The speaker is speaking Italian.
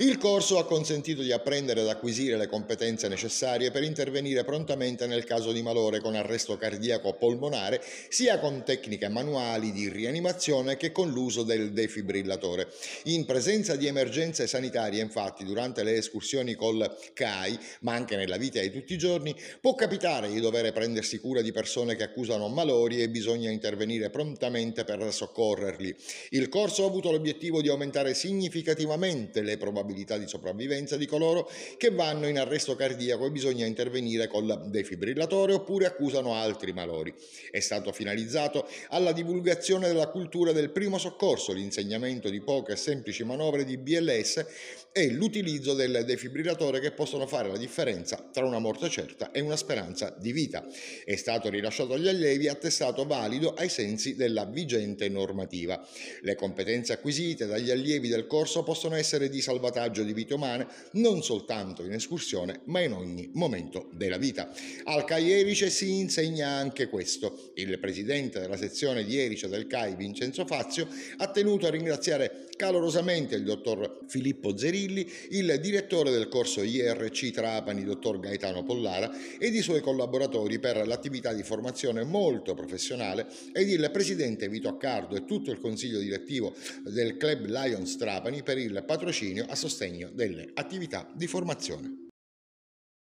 Il corso ha consentito di apprendere ed acquisire le competenze necessarie per intervenire prontamente nel caso di malore con arresto cardiaco polmonare, sia con tecniche manuali di rianimazione che con l'uso del defibrillatore. In presenza di emergenze sanitarie, infatti, durante le escursioni col CAI, ma anche nella vita di tutti i giorni, può capitare di dover prendersi cura di persone che accusano malori e bisogna intervenire prontamente per soccorrerli. Il corso ha avuto l'obiettivo di aumentare significativamente le probabilità probabilità di sopravvivenza di coloro che vanno in arresto cardiaco e bisogna intervenire col defibrillatore oppure accusano altri malori. È stato finalizzato alla divulgazione della cultura del primo soccorso, l'insegnamento di poche e semplici manovre di BLS e l'utilizzo del defibrillatore che possono fare la differenza tra una morte certa e una speranza di vita. È stato rilasciato agli allievi attestato valido ai sensi della vigente normativa. Le competenze acquisite dagli allievi del corso possono essere di salvataggio salvataggio di vite umane non soltanto in escursione ma in ogni momento della vita. Al CAI Erice si insegna anche questo. Il presidente della sezione di Erice del CAI Vincenzo Fazio ha tenuto a ringraziare calorosamente il dottor Filippo Zerilli, il direttore del corso IRC Trapani, dottor Gaetano Pollara, ed i suoi collaboratori per l'attività di formazione molto professionale ed il presidente Vito Accardo e tutto il consiglio direttivo del Club Lions Trapani per il patrocinio sostegno delle attività di formazione.